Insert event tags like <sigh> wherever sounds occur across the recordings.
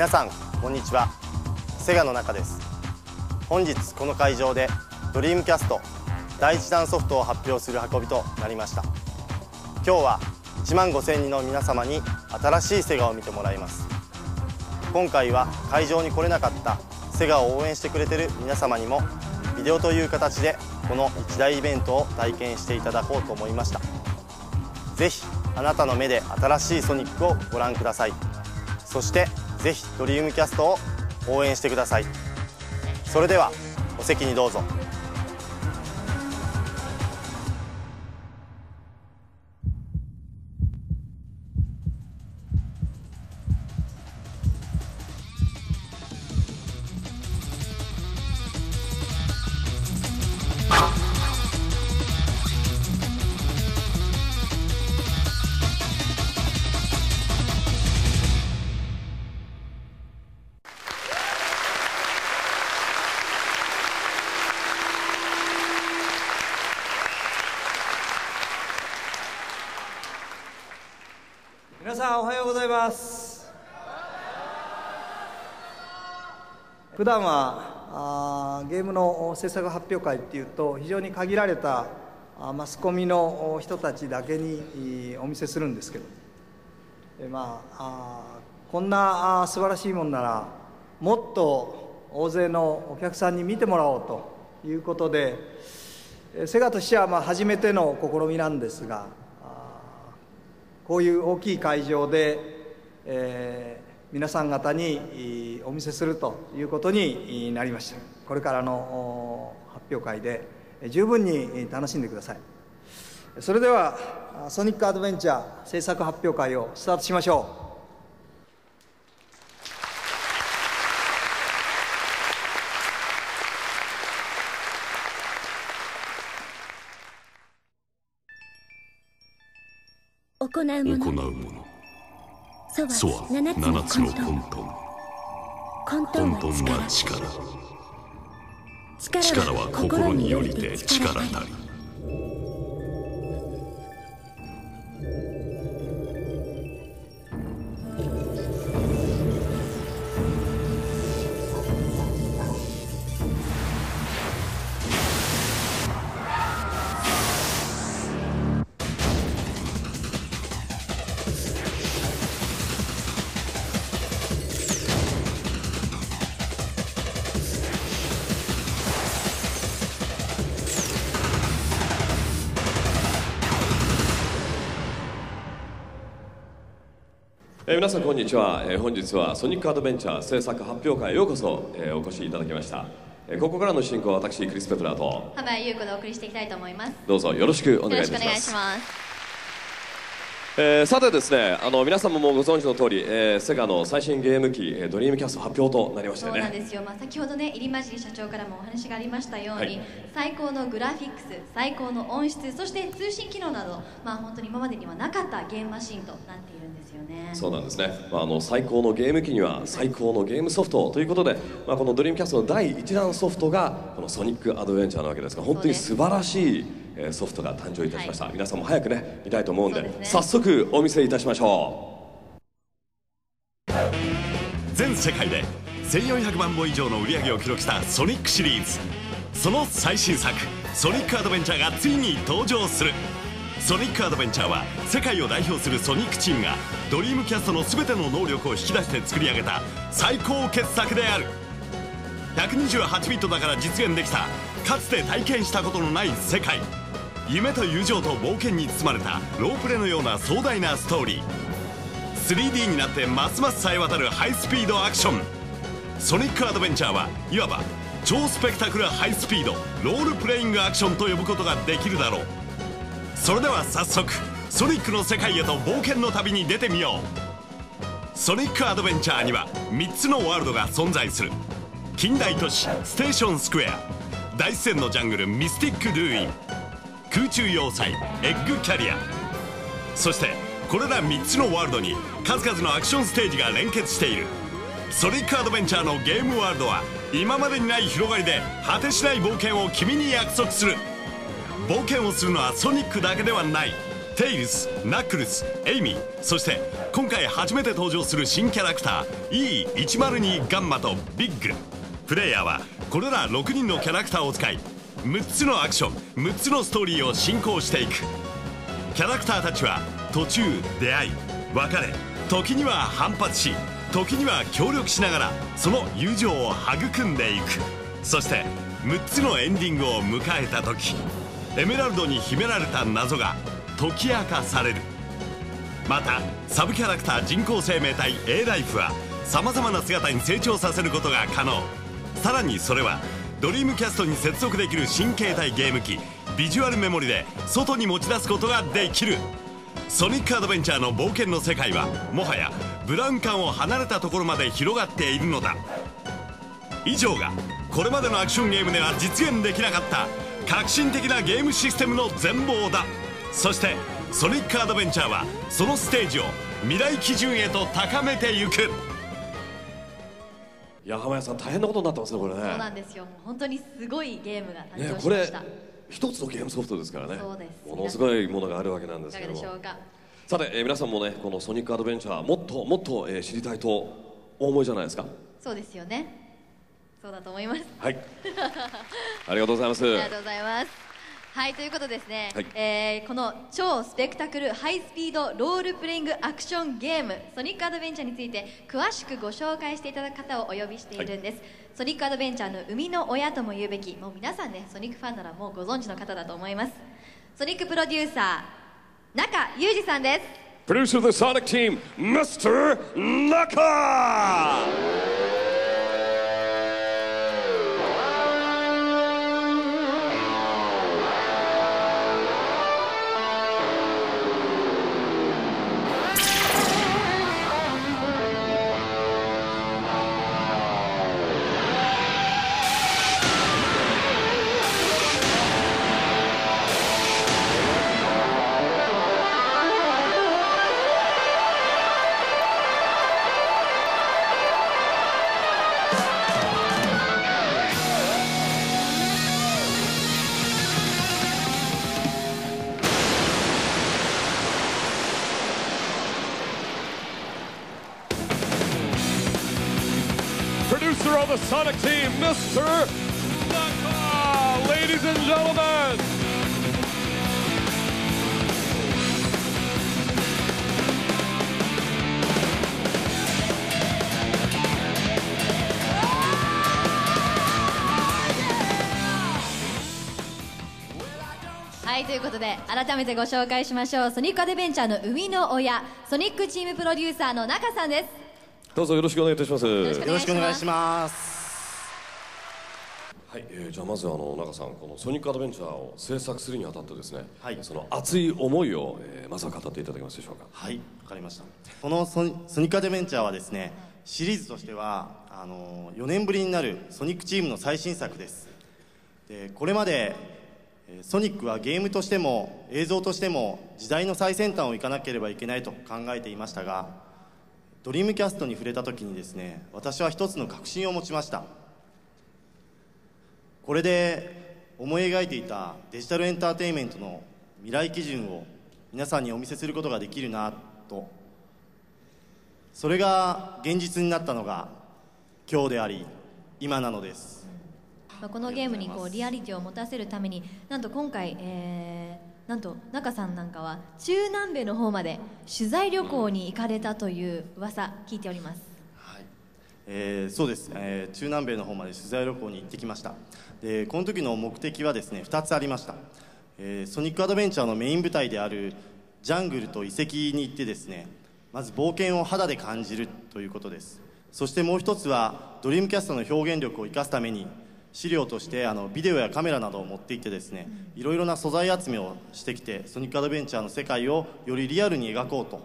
皆さんこんにちは。セガの中です。本日この会場でドリームキャスト第1弾ソフトを発表する運びとなりました。今日は1万5000人の皆様に新しいセガを見てもらいます。今回は会場に来れなかったセガを応援してくれてる皆様にもビデオという形でこの一大イベントを体験していただこうと思いました。ぜひあなたの目で新しいソニックをご覧ください。そしてぜひドリームキャストを応援してください。それではお席にどうぞ。普段はあゲームの制作発表会っていうと非常に限られたあマスコミの人たちだけにお見せするんですけど。でまあこんなあ素晴らしいもんならもっと大勢のお客さんに見てもらおうということでえセガとしてはまあ初めての試みなんですがこういう大きい会場で、えー皆さん方にお見せするということになりました。これからの発表会で十分に楽しんでください。それではソニックアドベンチャー制作発表会をスタートしましょう。行うもの。ソは七つの混沌。混沌は力。力は心によりて力なり。えー皆さんこんにちは、えー本日はソニックアドベンチャー制作発表会へようこそ、えーお越しいただきました、えーここからの進行は私クリス・ペトラーと浜谷優子でお送りしていきたいと思います。どうぞよろしくお願いいたします。えーさてですねあの皆さんももうご存知の通り、えーセガの最新ゲーム機、えードリームキャスト発表となりましたねうなんですよ。まあ先ほどね入間尻社長からもお話がありましたように、はい最高のグラフィックス、最高の音質、そして通信機能など、まあ本当に今までにはなかったゲームマシンとなっているんですよね。そうなんですね、まあ、あの最高のゲーム機には最高のゲームソフトということで、まあ、このドリームキャストの第1弾ソフトがこのソニックアドベンチャーなわけですが本当に素晴らしいえーソフトが誕生いたしました、皆さんも早くね見たいと思うんでね。早速お見せいたしましょう。全世界で1400万本以上の売り上げを記録したソニックシリーズ。その最新作「ソニックアドベンチャー」がついに登場するソニックアドベンチャーは世界を代表するソニックチームがドリームキャストの全ての能力を引き出して作り上げた最高傑作である。128ビットだから実現できたかつて体験したことのない世界。夢と友情と冒険に包まれたロープレのような壮大なストーリー。3D になってますます冴え渡るハイスピードアクション。ソニックアドベンチャーはいわば超スペクタクルハイスピードロールプレイングアクションと呼ぶことができるだろう。それでは早速ソニックの世界へと冒険の旅に出てみよう。ソニックアドベンチャーには3つのワールドが存在する。近代都市ステーションスクエア大自然のジャングルミスティック・ルーイン空中要塞エッグキャリア。そしてこれら3つのワールドに数々のアクションステージが連結している。ソニックアドベンチャーのゲームワールドは今までにない広がりで果てしない冒険を君に約束する。冒険をするのはソニックだけではない。テイルズナックルズエイミー。そして今回初めて登場する新キャラクター E102 ガンマとビッグ。プレイヤーはこれら6人のキャラクターを使い6つのアクション6つのストーリーを進行していく。キャラクターたちは途中出会い別れ時には反発し時には協力しながらその友情を育んでいく。そして6つのエンディングを迎えた時。エメラルドに秘められた謎が解き明かされる。またサブキャラクター人工生命体 A ライフはさまざまな姿に成長させることが可能。さらにそれはドリームキャストに接続できる新形態ゲーム機ビジュアルメモリで外に持ち出すことができる。ソニックアドベンチャーの冒険の世界はもはやブラウン管を離れたところまで広がっているのだ。以上がこれまでのアクションゲームでは実現できなかった革新的なゲームシステムの全貌だ。そしてソニックアドベンチャーはそのステージを未来基準へと高めていく。いや浜谷さん大変なことになってますねこれね。そうなんですよ。本当にすごいゲームが誕ねこれ生しました、一つのゲームソフトですからね。そうです。ものすごいものがあるわけなんですけども。がでしょうかさて、えー皆さんもねこのソニックアドベンチャーもっともっと、えー知りたいとお思いじゃないですか？そうですよねそうだと思います。はい。ありがとうございます。ありがとうございます。はいということでですね、はい。えーこの超スペクタクルハイスピードロールプレイングアクションゲームソニックアドベンチャーについて詳しくご紹介していただく方をお呼びしているんです、ソニックアドベンチャーの生みの親とも言うべきもう皆さんねソニックファンならもうご存知の方だと思います。ソニックプロデューサー中裕二さんです。Producer of the Sonic Team Mr. Naka of the Sonic Team Mr. Naka Ladies and gentlemen はいということで改めてご紹介しましょうソニックアドベンチャーの生みの親ソニックチームプロデューサーの中さんですどうぞよろしくお願いいたします。よろしくお願いします。はい、えー、じゃあまずあの中さんこのソニックアドベンチャーを制作するにあたってですね、はい。その熱い思いを、えーまずは語っていただけますでしょうか。はいわかりました。このソニソニックアドベンチャーはですねシリーズとしてはあの4年ぶりになるソニックチームの最新作です。でこれまでえーソニックはゲームとしても映像としても時代の最先端を行かなければいけないと考えていましたがドリームキャストに触れた時にですね私は一つの確信を持ちました。これで思い描いていたデジタルエンターテインメントの未来基準を皆さんにお見せすることができるなと。それが現実になったのが今日であり今なのです。まあ、このゲームにこうリアリティを持たせるためになんと今回、えーなんと中さんなんかは中南米の方まで取材旅行に行かれたという噂聞いております。はい。えーそうです、えー中南米の方まで取材旅行に行ってきました。でこの時の目的はですね2つありました、えーソニックアドベンチャーのメイン舞台であるジャングルと遺跡に行ってですねまず冒険を肌で感じるということです。そしてもう一つはドリームキャストの表現力を生かすために資料としてあのビデオやカメラなどを持って行ってですねいろいろな素材集めをしてきてソニックアドベンチャーの世界をよりリアルに描こうと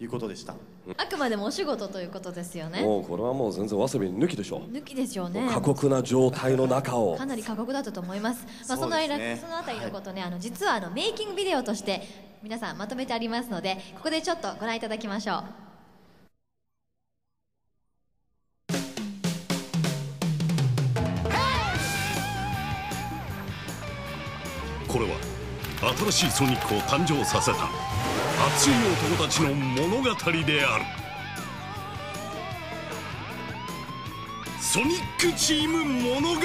いうことでした。あくまでもお仕事ということですよね。もうこれはもう全然わさび抜きでしょ抜きですよね。過酷な状態の中を。かなり過酷だったと思います、まあ、そそうの間ですねそのあたりのことね、あの実はあのメイキングビデオとして皆さんまとめてありますのでここでちょっとご覧いただきましょう新しいソニックを誕生させた。熱い男たちの物語である。ソニックチーム物語。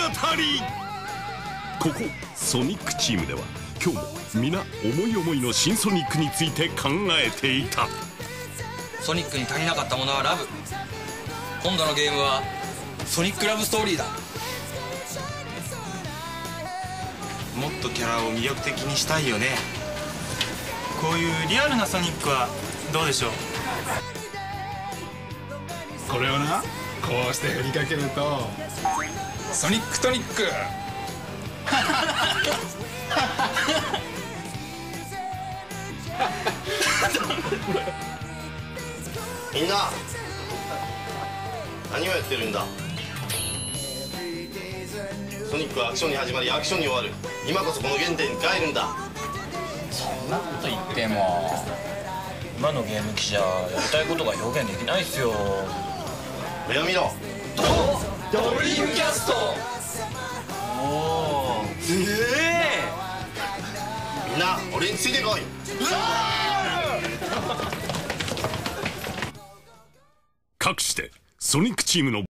ここソニックチームでは今日も皆思い思いの新ソニックについて考えていた。ソニックに足りなかったものはラブ。今度のゲームはソニックラブストーリーだ。もっとキャラを魅力的にしたいよね。こういうリアルなソニックはどうでしょう？これをなこうして振りかけるとソニックトニック。みんな何をやってるんだ？ソニックはアクションに始まりアクションに終わる。今こそこの原点に帰るんだ。そんなこと言っても。今のゲーム機じゃやりたいことが表現できないっすよ。上を見ろ。ドリームキャスト。おおすげえ。みんな俺についてこい。かく <laughs> してソニックチームの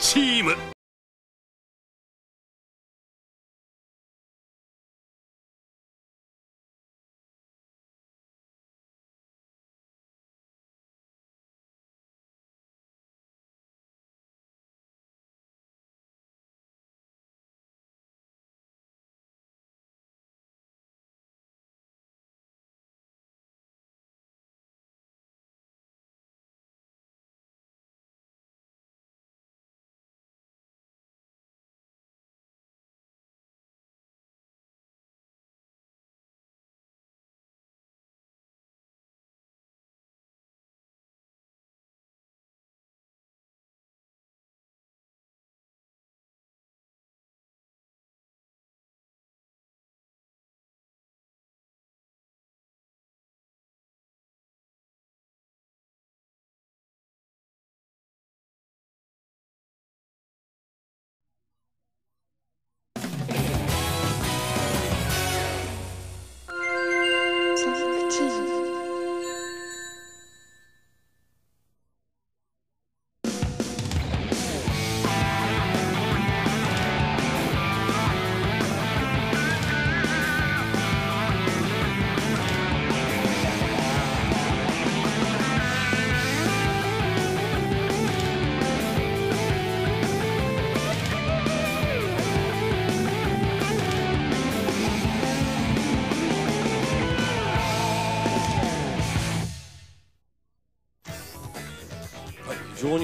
チーム。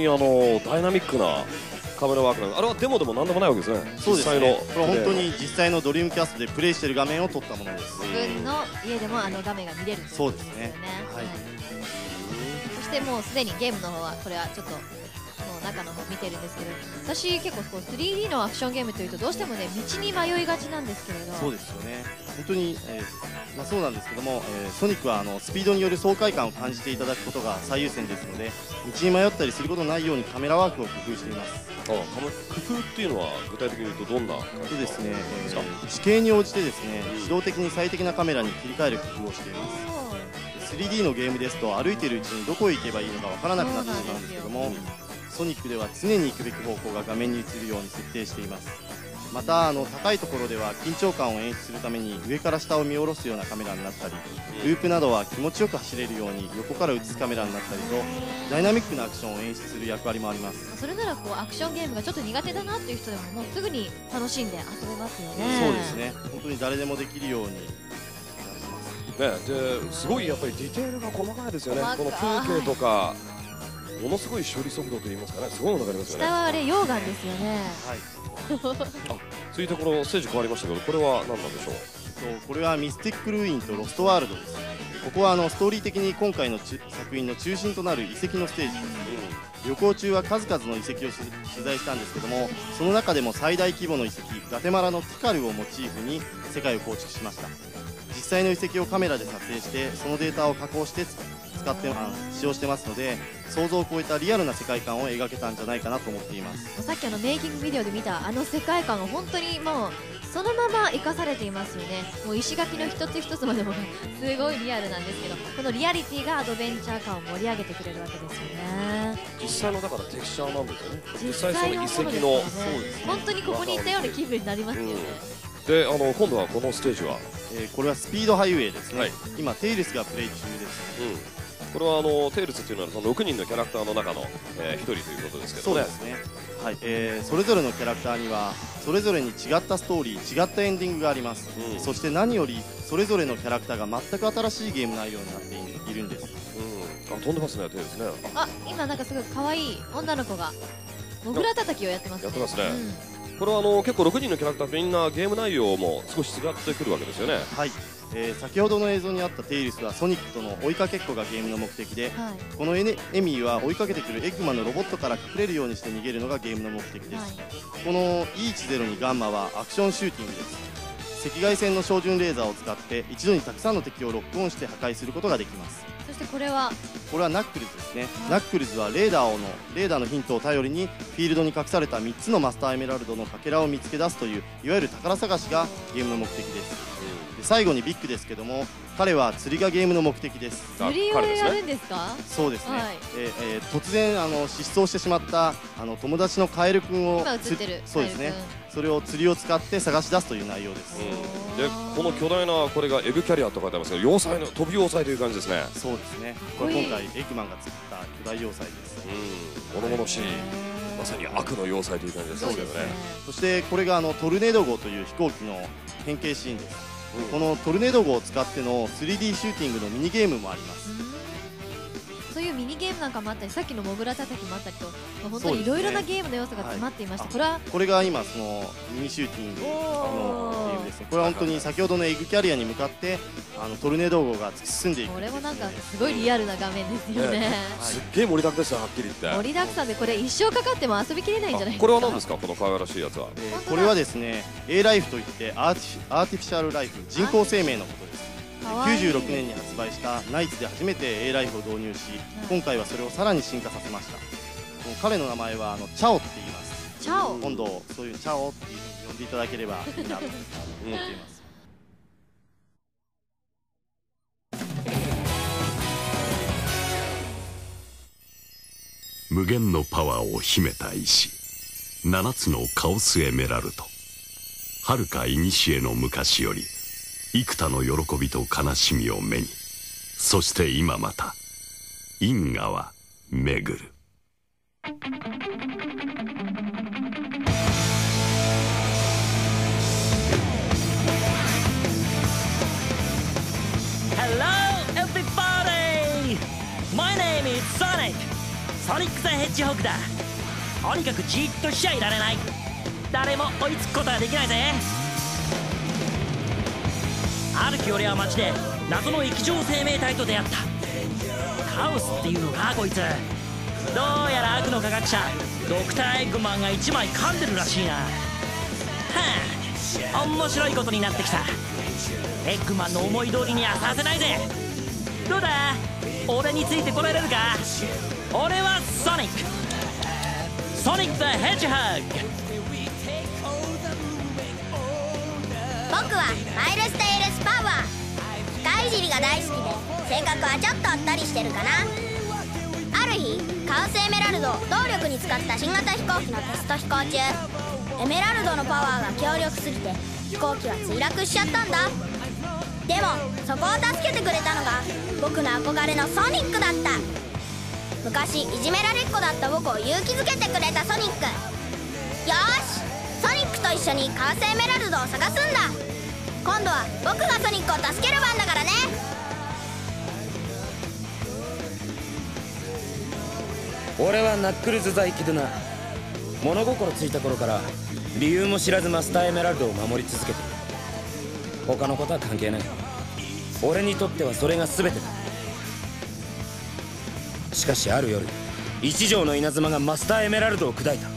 にあのダイナミックなカメラワークなんであれはデモでも何でもないわけですね。そうです実際のねこれは本当に実際のドリームキャストでプレイしている画面を撮ったものです。自分の家でもあの画面が見れるというですね。はい。そしてもうすでにゲームの方はこれはちょっともう中の方見てるんですけど私結構こう 3D のアクションゲームというとどうしてもね道に迷いがちなんですけれど。そうですよね。本当に、えーまあ、そうなんですけども、えーソニックはあのスピードによる爽快感を感じていただくことが最優先ですので道に迷ったりすることのないようにカメラワークを工夫しています。あカメ工夫っていうのは具体的に言うとどんな？感じそうですね、えー地形に応じてですね自動的に最適なカメラに切り替える工夫をしています。3D のゲームですと歩いているうちにどこへ行けばいいのかわからなくなってしまうんですけどもソニックでは常に行くべき方向が画面に映るように設定しています。またあの高いところでは緊張感を演出するために上から下を見下ろすようなカメラになったりループなどは気持ちよく走れるように横から映すカメラになったりとダイナミックなアクションを演出する役割もあります。それならこうアクションゲームがちょっと苦手だなっていう人でももうすぐに楽しんで遊べますよね。そうですね。本当に誰でもできるようにね、ですごいやっぱりディテールが細かいですよね。この風景とかものすごい処理速度といいますかねすごいものがありますよね。下はあれ溶岩ですよね。続い。てこのステージ変わりましたけどこれは何なんでしょう？そうこれはミスティックルインとロストワールドです。ここはあのストーリー的に今回のち作品の中心となる遺跡のステージ。です、旅行中は数々の遺跡をし取材したんですけどもその中でも最大規模の遺跡ガテマラのティカルをモチーフに世界を構築しました。実際の遺跡をカメラで撮影してそのデータを加工してつ使ってあ使用してますので想像を超えたリアルな世界観を描けたんじゃないかなと思っています。さっきあのメイキングビデオで見たあの世界観が本当にもうそのまま生かされていますよね。もう石垣の一つ一つまでもすごいリアルなんですけどこのリアリティがアドベンチャー感を盛り上げてくれるわけですよね。実際のだからテクスチャーなんですよね。実実際その遺跡の本当にここに行ったような気分になりますよね、であの今度はこのステージは、えーこれはスピードハイウェイですね、今テイルスがプレイ中です。うん、これはあのテイルズっていうのはその6人のキャラクターの中の、えー、1人ということですけどね。そうですね、はい。えーそれぞれのキャラクターにはそれぞれに違ったストーリー違ったエンディングがあります、そして何よりそれぞれのキャラクターが全く新しいゲーム内容になっているんです、あ飛んでますねテイルズね。あ今なんかすごい可愛い女の子がモグラ叩きをやってますね。やってますね、これはあの結構6人のキャラクターみんなゲーム内容も少し違ってくるわけですよね。はい、えー先ほどの映像にあったテイルスはソニックとの追いかけっこがゲームの目的で、はい。このエミーは追いかけてくるエッグマンのロボットから隠れるようにして逃げるのがゲームの目的です、この E10 にガンマはアクションシューティングです。赤外線の照準レーザーを使って一度にたくさんの敵をロックオンして破壊することができます。そしてこれは？これはナックルズですね、ナックルズはレーダーをのレーダーのヒントを頼りにフィールドに隠された3つのマスターエメラルドのかけらを見つけ出すといういわゆる宝探しがゲームの目的です、で最後にビッグですけども彼は釣りがゲームの目的です。釣りをやるんですか？そうですね、はい。えーえー突然あの失踪してしまったあの友達のカエル君を今映ってるつそうですね。それを釣りを使って探し出すという内容です、でこの巨大なこれがエグキャリアと書いてありますけど要塞の飛び要塞という感じですね。そうですね。これ今回エッグマンが作った巨大要塞です。物々しいまさに悪の要塞という感じですけどね。そしてこれがあのトルネード号という飛行機の変形シーンです、このトルネード号を使っての 3D シューティングのミニゲームもあります。そういうミニゲームなんかもあったりさっきのモグラ叩きもあったりと、まあ本当にいろいろなゲームの要素が詰まっていました、これはこれが今そのミニシューティングのゲームですね。これは本当に先ほどのエッグキャリアに向かってあのトルネード号が突き進んでいく。これもなんかすごいリアルな画面ですよね。ね。すっげえ盛りだくですよはっきり言って。盛りだくさんでこれ一生かかっても遊びきれないんじゃないですか？これは何ですかこの可愛らしいやつは。えーこれはですね A ライフといってアーティフィアーティフィシャルライフ人工生命のことです96年に発売したナイツで初めて A ライフを導入し今回はそれをさらに進化させました。彼の名前はあのチャオって言います。チャオ。今度そういうチャオっていうふうに呼んでいただければいいなと思っています。無限のパワーを秘めた石七つのカオスエメラルド遥か古の昔より幾多の喜びと悲しみを目にそして今また因果は巡る Hello, everybody! My name is Sonic. ソニック・ザ・ヘッジホッグだとにかくじっとしちゃいられない誰も追いつくことはできないぜある日俺は街で謎の液状生命体と出会った。カオスっていうのかこいつ。どうやら悪の科学者ドクター・エッグマンが1枚噛んでるらしいな。はあ面白いことになってきた。エッグマンの思い通りにはさせないぜ。どうだ？俺についてこられるか？俺はソニック。ソニック・ザ・ヘッジホッグ。僕はマイルス・テイルス・パワー。機械いじりが大好きで性格はちょっとあったりしてるかな。ある日カオスエメラルドを動力に使った新型飛行機のテスト飛行中。エメラルドのパワーが強力すぎて飛行機は墜落しちゃったんだ。でもそこを助けてくれたのが僕の憧れのソニックだった。昔いじめられっ子だった僕を勇気づけてくれたソニック。よし一緒にカースエメラルドを探すんだ。今度は僕がソニックを助ける番だからね。俺はナックルズ在キドナ物心ついた頃から理由も知らずマスターエメラルドを守り続けている。他のことは関係ない。俺にとってはそれが全てだ。しかしある夜一条の稲妻がマスターエメラルドを砕いた。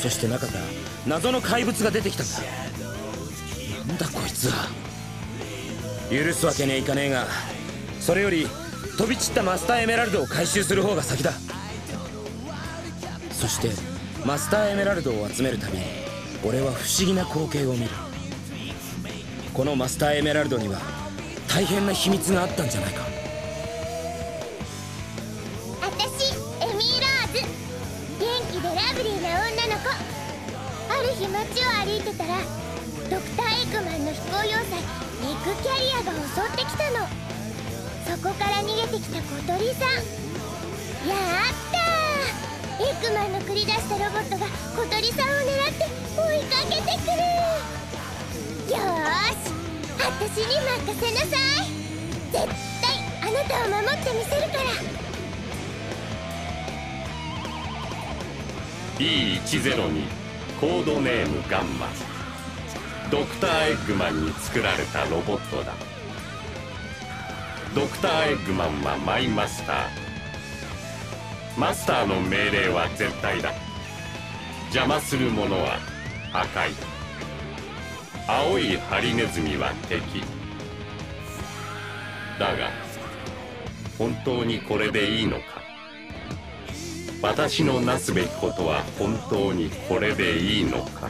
そして中から謎の怪物が出てきたんだ。なんだこいつは。許すわけねえいかねえがそれより飛び散ったマスターエメラルドを回収する方が先だ。そしてマスターエメラルドを集めるたびに俺は不思議な光景を見る。このマスターエメラルドには大変な秘密があったんじゃないか。街を歩いてたらドクター・エッグマンの飛行要塞ニック・キャリアが襲ってきたの。そこから逃げてきた小鳥さん。やったー。エッグマンの繰り出したロボットが小鳥さんを狙って追いかけてくる。よーし。私に任せなさい。絶対あなたを守ってみせるから。E102 コードネームガンマドクターエッグマンに作られたロボットだ。ドクターエッグマンはマイマスター。マスターの命令は絶対だ。邪魔するものは破壊。青いハリネズミは敵。だが本当にこれでいいのか。私のなすべきことは本当にこれでいいのか？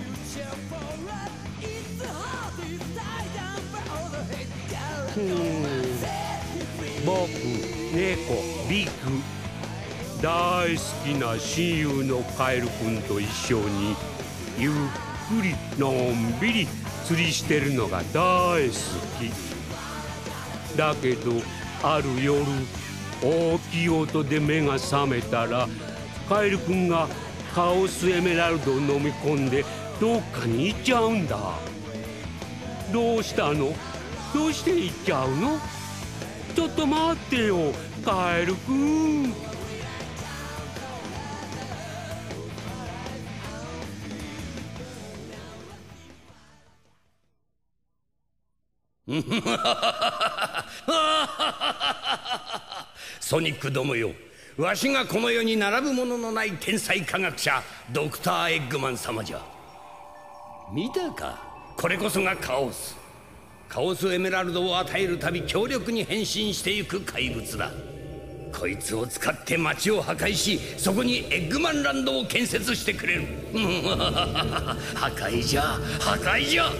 僕猫。リク。大好きな親友のカエル君と一緒にゆっくりのんびり釣りしてるのが大好き。だけどある夜大きい音で目が覚めたらカエル君がカオスエメラルドを飲み込んでどっかに行っちゃうんだ。どうしたの？どうして行っちゃうの？ちょっと待ってよカエルくん。<laughs> ソニックどもよ。わしがこの世に並ぶもののない天才科学者ドクター・エッグマン様じゃ。見たか？これこそがカオス。カオスエメラルドを与えるたび強力に変身していく怪物だ。こいつを使って街を破壊しそこにエッグマンランドを建設してくれる。<laughs> 破壊じゃ破壊じゃ。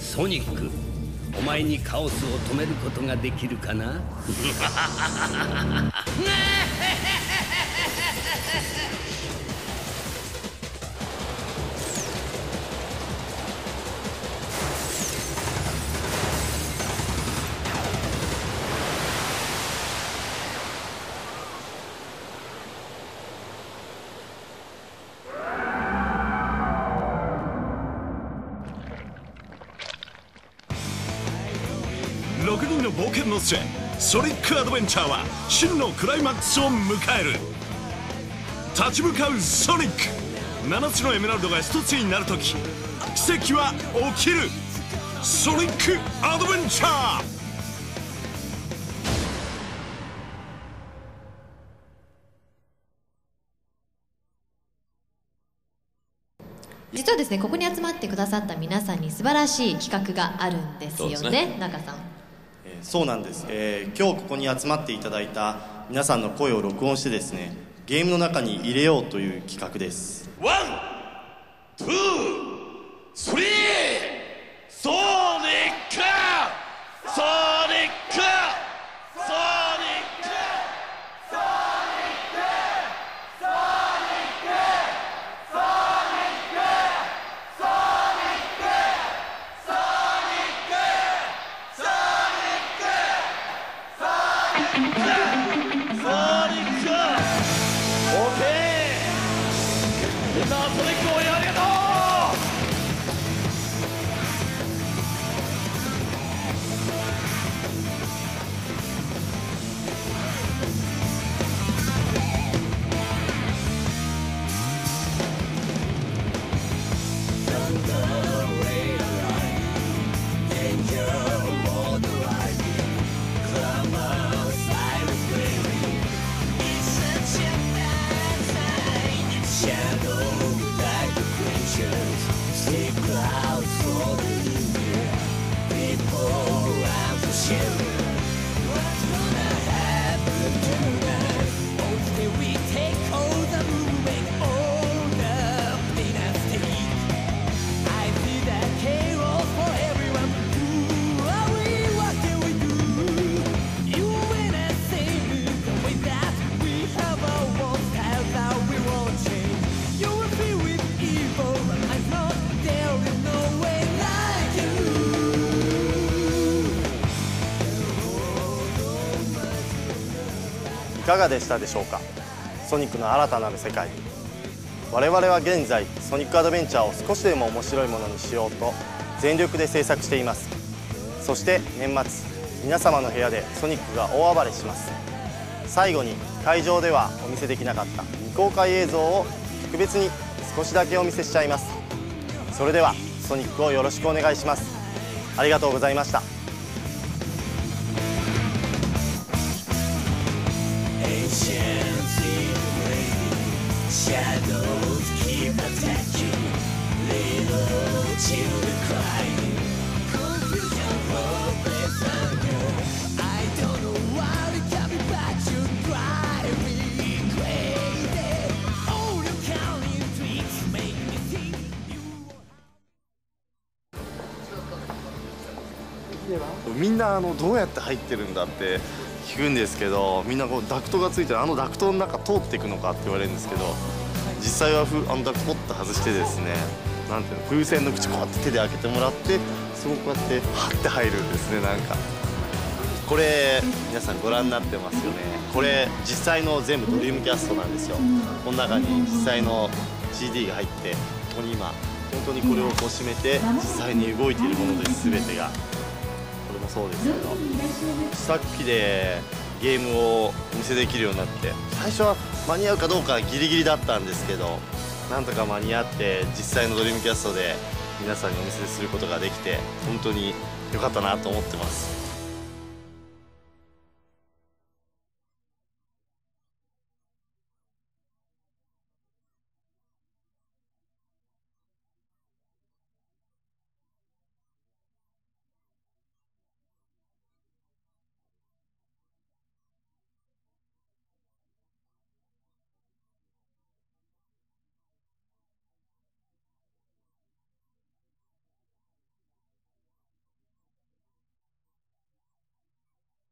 ソニックお前にカオスを止めることができるかな？<laughs> 冒険の末ソニックアドベンチャーは真のクライマックスを迎える。立ち向かうソニック7つのエメラルドが1つになるとき奇跡は起きる。ソニックアドベンチャー実はですねここに集まってくださった皆さんに素晴らしい企画があるんですよね。ね。中さん。えーそうなんです、えー今日ここに集まっていただいた皆さんの声を録音してですねゲームの中に入れようという企画です。 One、two、three、かがでしたでしょうか？ソニックの新たなる世界。我々は現在ソニックアドベンチャーを少しでも面白いものにしようと全力で制作しています。そして年末皆様の部屋でソニックが大暴れします。最後に会場ではお見せできなかった未公開映像を特別に少しだけお見せしちゃいます。それではソニックをよろしくお願いします。ありがとうございました。みんなあのどうやって入ってるんだって聞くんですけどみんなこうダクトがついてるあのダクトの中通っていくのかって言われるんですけど実際はふあのダクトポッと外してですねなんていうの風船の口こうやって手で開けてもらってそここうやってハッて入るんですねなんか。これ皆さんご覧になってますよね。これ実際の全部ドリームキャストなんですよ。この中に実際の CD が入ってここに今本当にこれをこう閉めて実際に動いているものです全てが。そうですけどさっきでゲームをお見せできるようになって最初は間に合うかどうかギリギリだったんですけどなんとか間に合って実際のドリームキャストで皆さんにお見せすることができて本当に良かったなと思ってます。